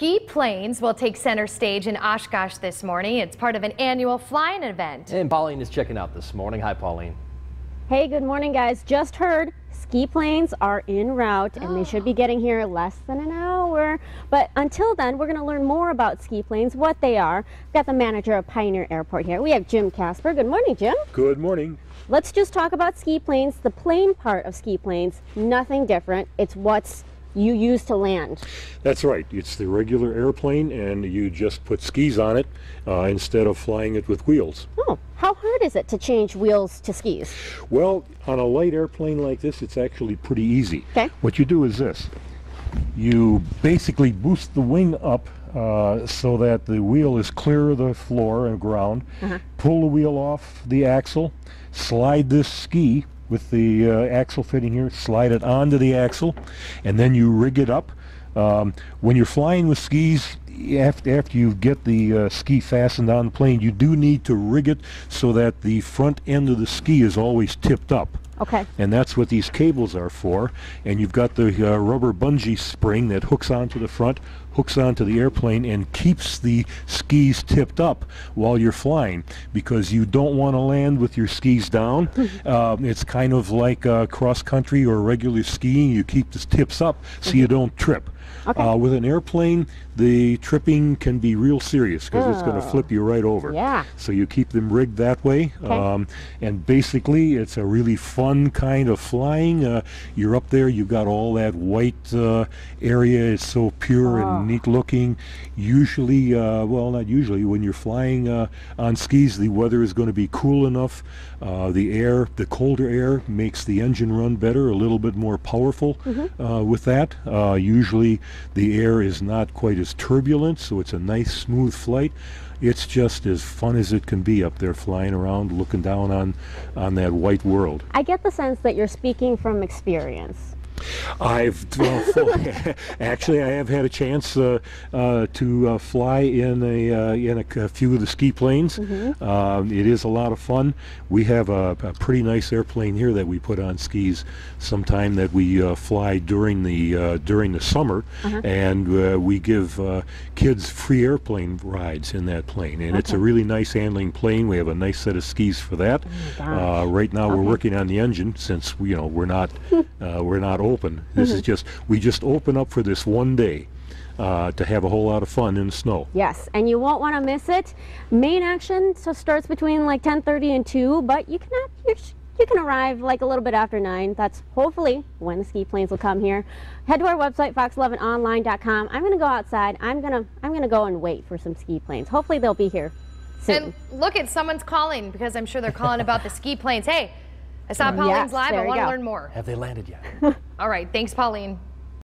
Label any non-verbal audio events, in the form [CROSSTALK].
Ski planes will take center stage in Oshkosh this morning. It's part of an annual flying event. And Pauline is checking out this morning. Hi, Pauline. Hey, good morning, guys. Just heard ski planes are en route and they should be getting here less than an hour. But until then, we're going to learn more about ski planes, what they are. We've got the manager of Pioneer Airport here. We have Jim Casper. Good morning, Jim. Good morning. Let's just talk about ski planes. The plane part of ski planes, nothing different. It's what's you use to land. That's right. It's the regular airplane, and you just put skis on it uh, instead of flying it with wheels. Oh, how hard is it to change wheels to skis? Well, on a light airplane like this, it's actually pretty easy. Okay. What you do is this. You basically boost the wing up uh, so that the wheel is clear of the floor and ground. Uh-huh. Pull the wheel off the axle, slide this ski with the uh, axle fitting here, slide it onto the axle, and then you rig it up. Um, when you're flying with skis, after, after you get the uh, ski fastened on the plane, you do need to rig it so that the front end of the ski is always tipped up. Okay. And that's what these cables are for. And you've got the uh, rubber bungee spring that hooks onto the front, hooks onto the airplane, and keeps the skis tipped up while you're flying because you don't want to land with your skis down. [LAUGHS] um, it's kind of like uh, cross country or regular skiing. You keep the tips up so you don't trip. Okay. Uh, with an airplane, the tripping can be real serious because it's going to Oh. flip you right over. Yeah. So you keep them rigged that way. Okay. Um, and basically, it's a really fun kind of flying. Uh, you're up there, you've got all that white uh, area. It's so pure Oh. and neat looking. Usually, uh, well, not usually, when you're flying uh, on skis, the weather is going to be cool enough. Uh, the air, the colder air, makes the engine run better, a little bit more powerful uh, with that. Uh, usually, the air is not quite as turbulent, so it's a nice, smooth flight it's just as fun as it can be up there flying around looking down on on that white world I get the sense that you're speaking from experience. I've well, [LAUGHS] actually i have had a chance uh, uh, to uh, fly in a uh, in a, a few of the ski planes. Um, it is a lot of fun. We have a, a pretty nice airplane here that we put on skis sometime that we uh, fly during the uh, during the summer. And uh, we give uh, kids free airplane rides in that plane. And it's a really nice handling plane. We have a nice set of skis for that. Uh, right now we're working on the engine since you know we're not [LAUGHS] uh, we're not open this is just we just open up for this one day uh, to have a whole lot of fun in the snow Yes, and you won't want to miss it. Main action so starts between like 10:30 and 2, but you can have, you you can arrive like a little bit after 9. That's hopefully when the ski planes will come here. Head to our website fox11online.com. I'm going to go outside. I'm going to I'm going to go and wait for some ski planes. Hopefully they'll be here soon. And look at someone's calling because I'm sure they're calling about the ski planes. Hey, I saw Pauline's Yes, live. I want to learn more. Have they landed yet? [LAUGHS] All right. Thanks, Pauline.